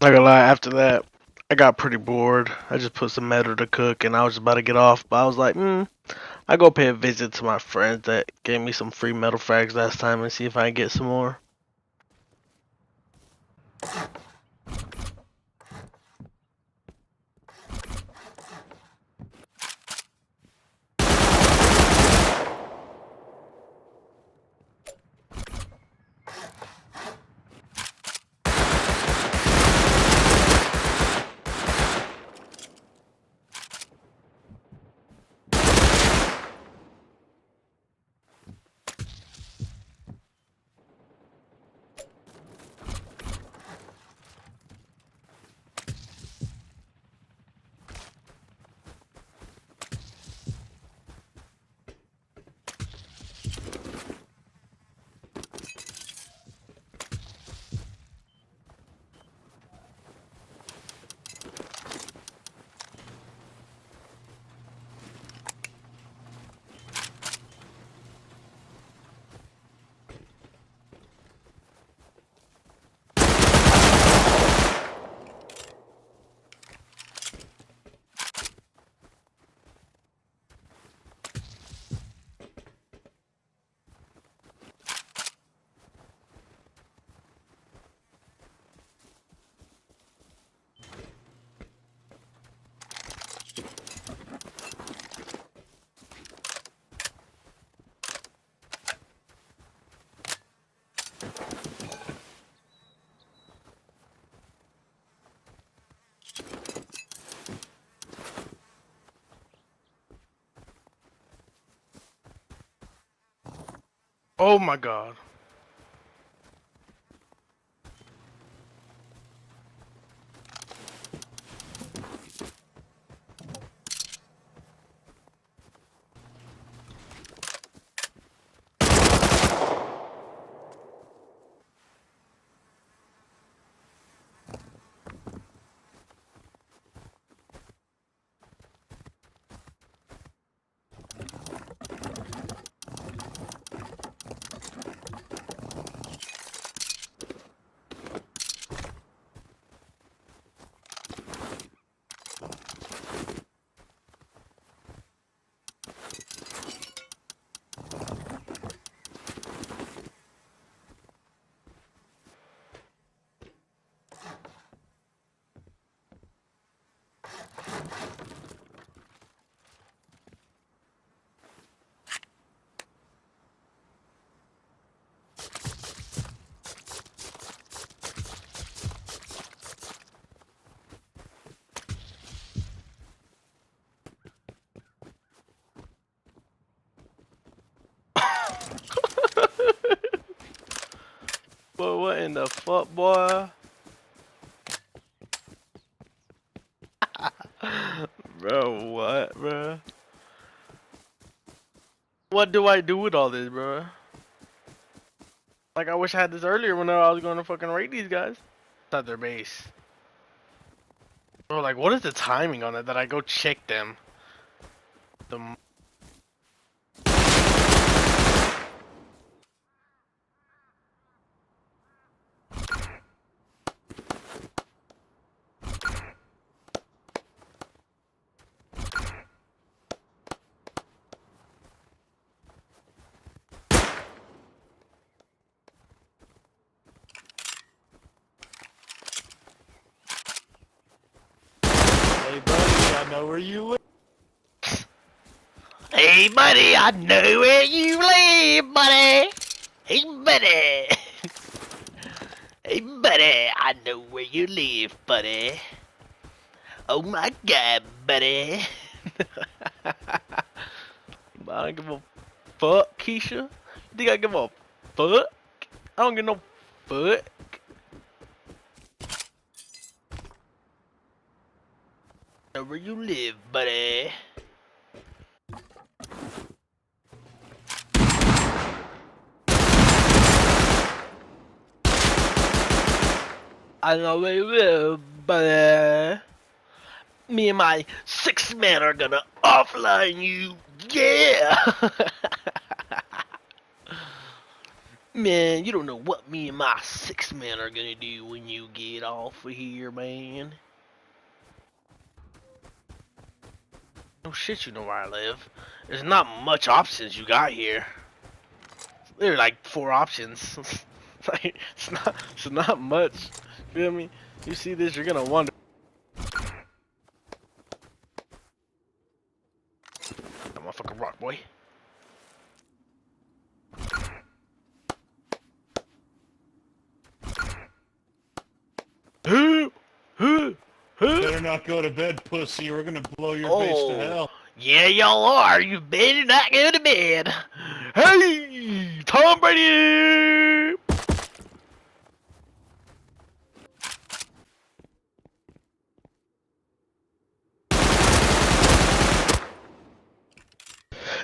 Not gonna lie, after that, I got pretty bored. I just put some metal to cook and I was about to get off, but I was like, hmm, I go pay a visit to my friends that gave me some free metal frags last time and see if I can get some more. Oh my god. But what in the fuck, boy? bro, what, bro? What do I do with all this, bro? Like, I wish I had this earlier when I was going to fucking raid these guys. At their base. Bro, like, what is the timing on it that I go check them? The Hey buddy, I know where you live. Hey, buddy, I know where you live, buddy. Hey, buddy. hey, buddy, I know where you live, buddy. Oh my god, buddy. I don't give a fuck, Keisha. You think I give a fuck? I don't give no fuck. Know where you live, buddy. I know where you live, buddy. Me and my six men are gonna offline you. Yeah. Man, you don't know what me and my six men are gonna do when you get off of here, man. No shit, you know where I live. There's not much options you got here. There are like four options. it's not, it's not much. Feel me? You see this, you're gonna wonder. That motherfucking rock, boy. Who? Who? Who? Better not go to bed, pussy. We're gonna blow your base to Oh. hell. Yeah, y'all are. You better not go to bed. Hey, Tom Brady.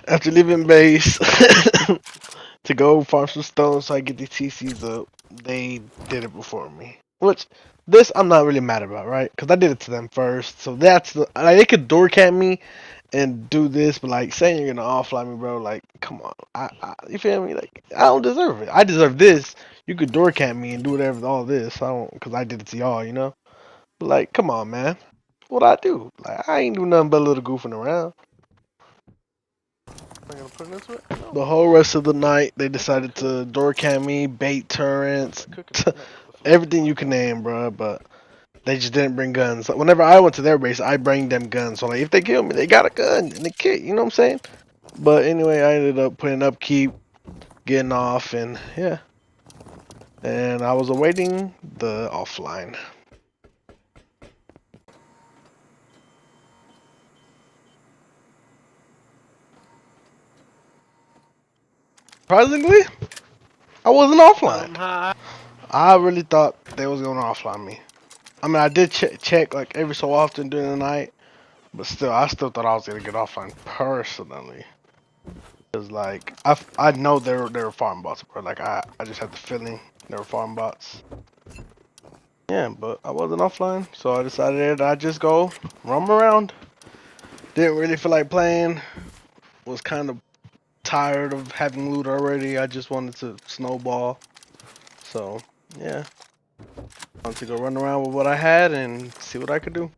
After leaving base to go farm some stones so I get these TCs up, they did it before me. Which this I'm not really mad about, right? Because I did it to them first, so that's the like they could door cap me and do this, but like saying you're gonna offline me, bro, like come on, I, I you feel me? Like I don't deserve it. I deserve this. You could door cap me and do whatever with all this. I don't because I did it to y'all, you know. But like, come on, man. What I do? Like I ain't do nothing but a little goofing around. The whole rest of the night, they decided to door camp me, bait turrets, everything you can name, bro. But they just didn't bring guns. Whenever I went to their base, I bring them guns. So like, if they kill me, they got a gun in the kit. You know what I'm saying? But anyway, I ended up putting upkeep, getting off, and yeah. And I was awaiting the offline. Surprisingly, I wasn't offline. Um, I really thought they was gonna offline me. I mean, I did che- check like every so often during the night, but still, I still thought I was gonna get offline personally. Cause like I, I know they're they're farm bots, bro. Like I I just had the feeling they were farm bots. Yeah, but I wasn't offline, so I decided I'd just go roam around. Didn't really feel like playing. Was kind of tired of having loot already. I just wanted to snowball. So, yeah. I wanted to go run around with what I had and see what I could do.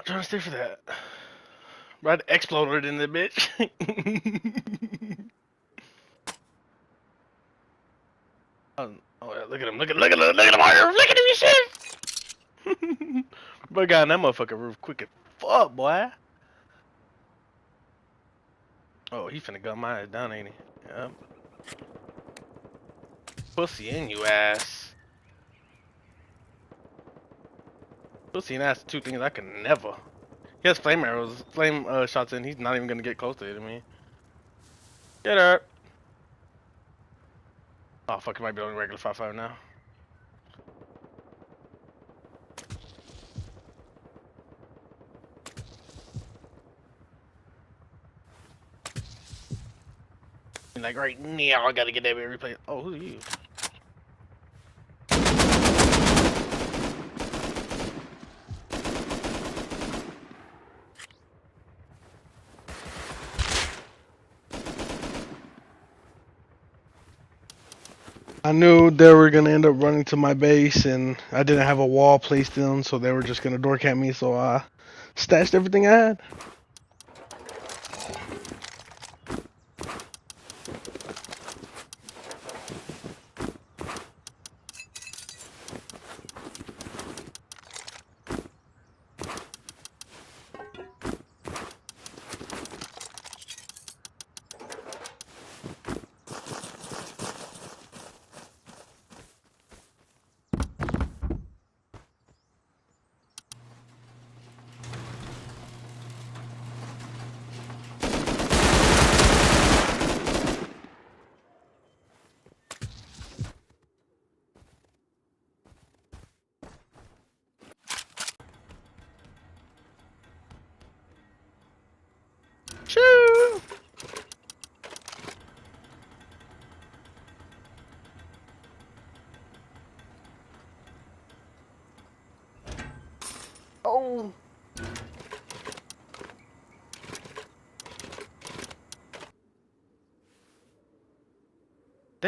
Not trying to stay for that. Right, exploded in the bitch. oh, oh, yeah, look at him! Look at him look at him look at him! Look at him! You shit! but got on that motherfucker roof quick as fuck, boy. Oh, he finna gun my ass down, ain't he? Yep. Pussy in you ass. Pussy and ass two things I can never. He has flame arrows, flame uh, shots in. He's not even gonna get close to it. I mean, get up. Oh fuck, he might be on regular five five now. Like right now, I gotta get that replay. Oh, who are you? I knew they were gonna end up running to my base, and I didn't have a wall placed in, so they were just gonna door camp me. So I stashed everything I had.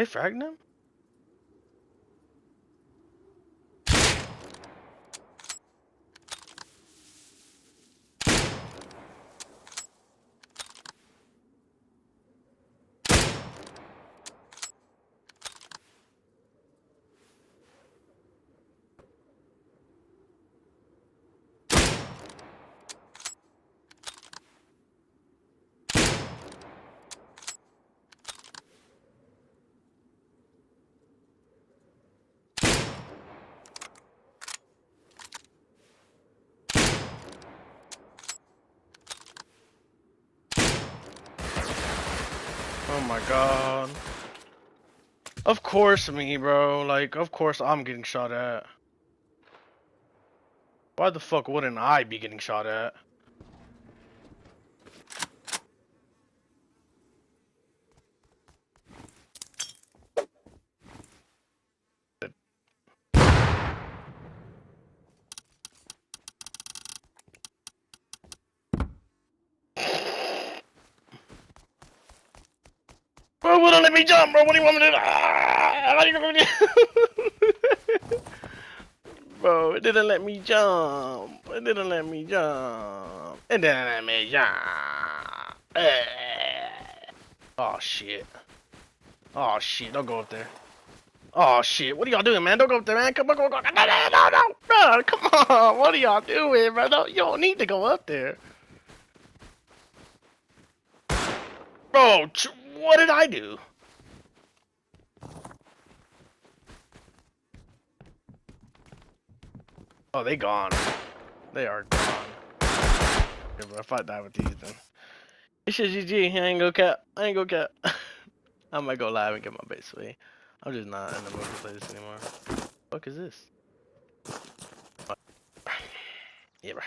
They fragged him? Oh my god. Of course me, bro. Like, of course I'm getting shot at. Why the fuck wouldn't I be getting shot at? Wouldn't let me jump, bro. What do you want me to do? Ah, do bro, it didn't let me jump. It didn't let me jump. It didn't let me jump. Eh. Oh shit. Oh shit, don't go up there. Oh shit, what are y'all doing, man? Don't go up there, man. Come on, come on, come on. No, no, no, bro. Come on. What are y'all doing, bro? Don't, you don't need to go up there. Bro, what did I do? Oh, they gone. They are gone. Yeah, bro, if I die with these, then it's just GG. I ain't go cap. I ain't go cap. I might go live and get my base away. I'm just not in the mood to play this anymore. Fuck is this? Yeah, bro.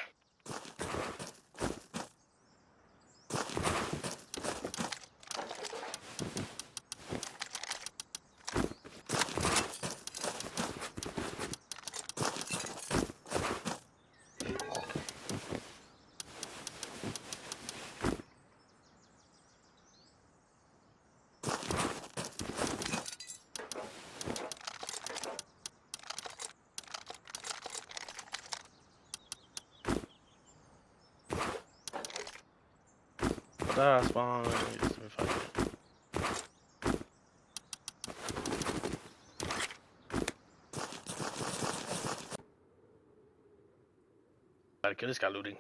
Been fucking- Gotta kill this guy looting.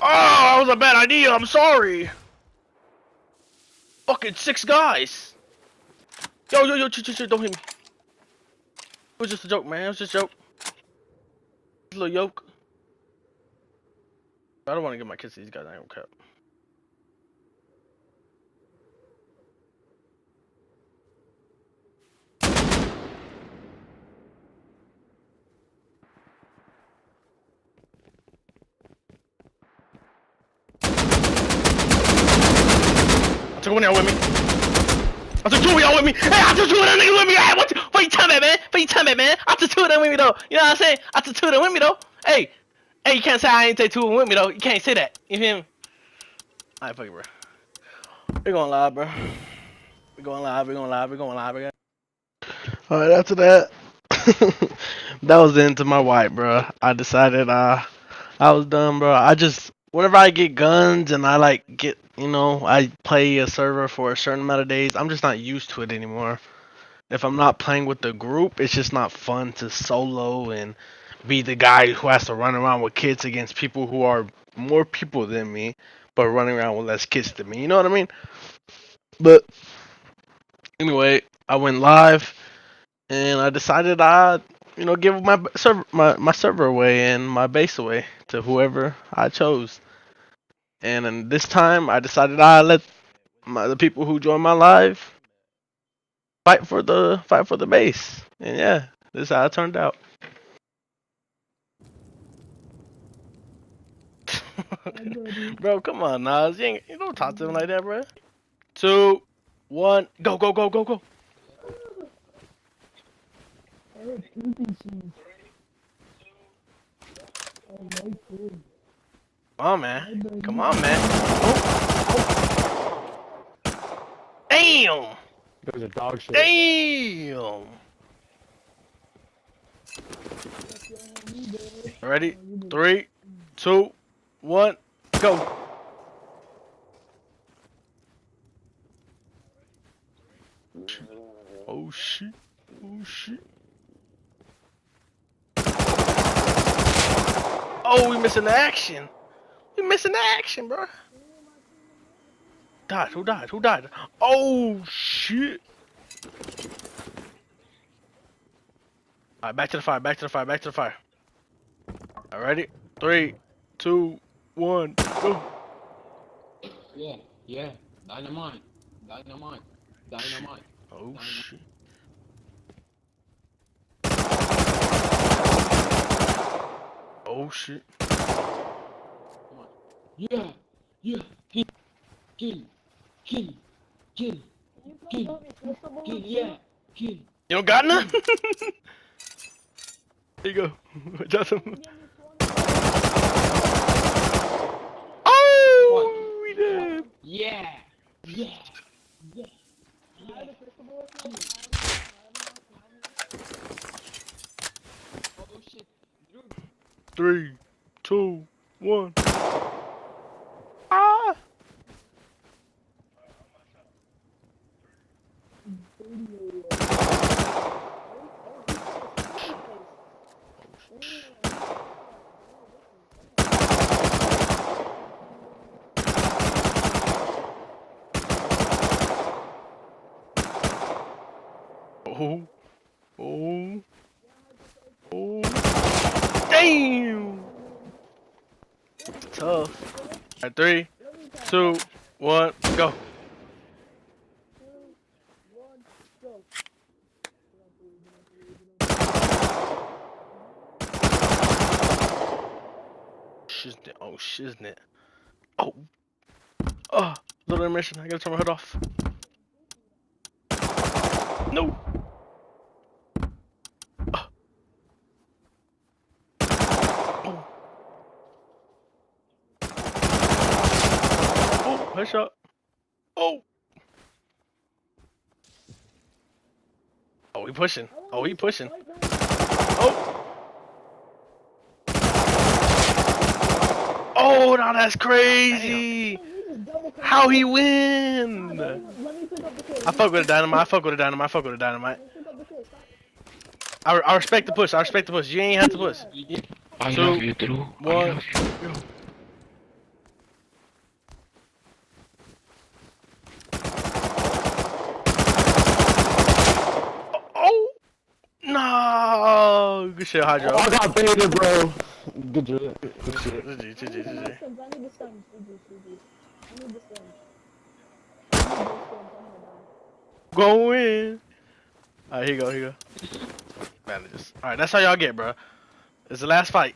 Oh, that was a bad idea. I'm sorry. Fucking six guys. Yo, yo, yo, ch ch ch don't hit me was just a joke, man. It was just a joke. A little yoke. I don't want to give my kits to these guys. I don't care. I took one out with me. I took two of y'all with me. Hey, I took two of them nigga with me. Hey, what? You, what you man? You talking about, man? I took two of them with me, though. You know what I'm saying? I took two of them with me, though. Hey, hey, you can't say I ain't take two of them with me, though. You can't say that. You feel me? Alright, fuck it, bro. We're going live, bro. We're going live, we're going live, we're going live again. Alright, after that, that was the end to my wipe, bro. I decided uh, I was done, bro. I just, whenever I get guns and I like get, you know, I play a server for a certain amount of days, I'm just not used to it anymore. If I'm not playing with the group, it's just not fun to solo and be the guy who has to run around with kits against people who are more people than me, but running around with less kits than me. You know what I mean? But anyway, I went live and I decided I'd, you know, give my server my, my server away and my base away to whoever I chose. And then this time I decided I let my, the people who joined my live fight for the fight for the base. And yeah, this is how it turned out. bro, come on, Nas. You, you don't talk to him like that, bro. Two, one, go, go, go, go, go. Come on, man. Come on, man. Oh. Damn! There's a dog shit. Damn! Ready? Three, two, one, go. Oh shit. Oh shit. Oh, we missing the action. We missing the action, bro. Died. Who died? Who died? Oh shit. Alright, back to the fire, back to the fire, back to the fire. Alrighty. Three, two, one, go. Yeah, yeah. Dynamite. Dynamite. Dynamite. Oh shit. Oh shit. Yeah, yeah. Kill. Kill. Kill. Kill. Kill. Kill. Yeah. Kill. You don't got none? there you go. Justin. Oh, we did. Yeah. Yeah. Yeah. Oh shit. Drew. Three, two, one. Ah! Oh, oh, oh. Damn! Tough. Alright, three, two, one, go. Oh, shiznit. Oh. Oh, little intermission. I gotta turn my HUD off. No. Oh, headshot. Oh. Oh, we pushing. Oh, we pushing. Oh. Oh, now that's crazy. How he win? I fuck with a dynamite. I fuck with a dynamite. I fuck with a dynamite. I, I respect the push. I respect the push. You ain't have to push. I love you, Drew. One. love you. Go. Oh no! Good shit, Hydro. Oh, I got baited, bro. Good job. Good shit. GG, GG, GG. Go in. Alright, here you go, here you go. Bandages. Alright, that's how y'all get, bro. It's the last fight.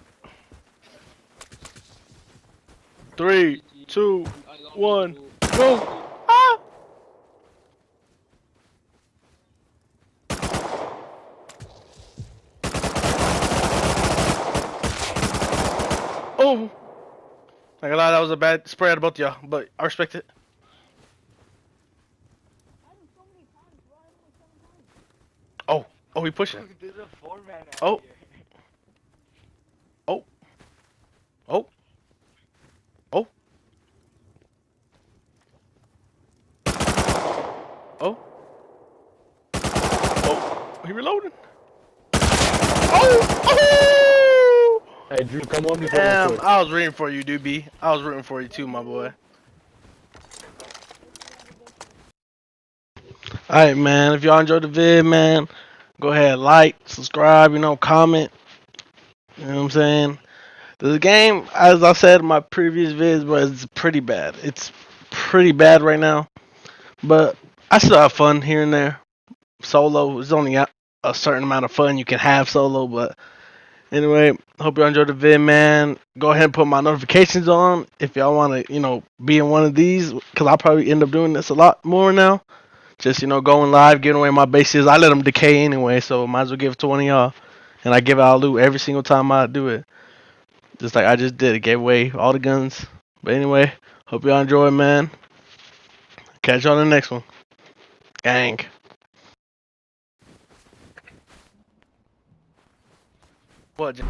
Three, two, one, go. Ah! Oh! Like a lot, that was a bad spray out of both y'all, but I respect it. Oh, oh, he pushing. There's a four man out oh. oh. Oh. Oh. Oh. Oh. Oh. He reloaded. Oh! Oh! Hey, Drew, come on. I was rooting for you, doobie. I was rooting for you too, my boy. Alright, man. If y'all enjoyed the vid, man, go ahead, like, subscribe, you know, comment. You know what I'm saying? The game, as I said in my previous vids, was pretty bad. It's pretty bad right now. But I still have fun here and there. Solo is only a a certain amount of fun you can have solo, but anyway, hope y'all enjoyed the vid, man. Go ahead and put my notifications on if y'all want to, you know, be in one of these, because I'll probably end up doing this a lot more now. Just, you know, going live, giving away my bases. I let them decay anyway, so might as well give it to one of y'all. And I give out loot every single time I do it. Just like I just did. I Gave away all the guns. But anyway, hope y'all enjoy, man. Catch y'all in the next one. Gang. Pode.